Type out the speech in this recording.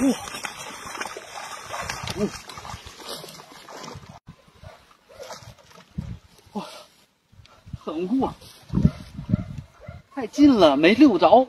哇。哇很过太近了没溜着。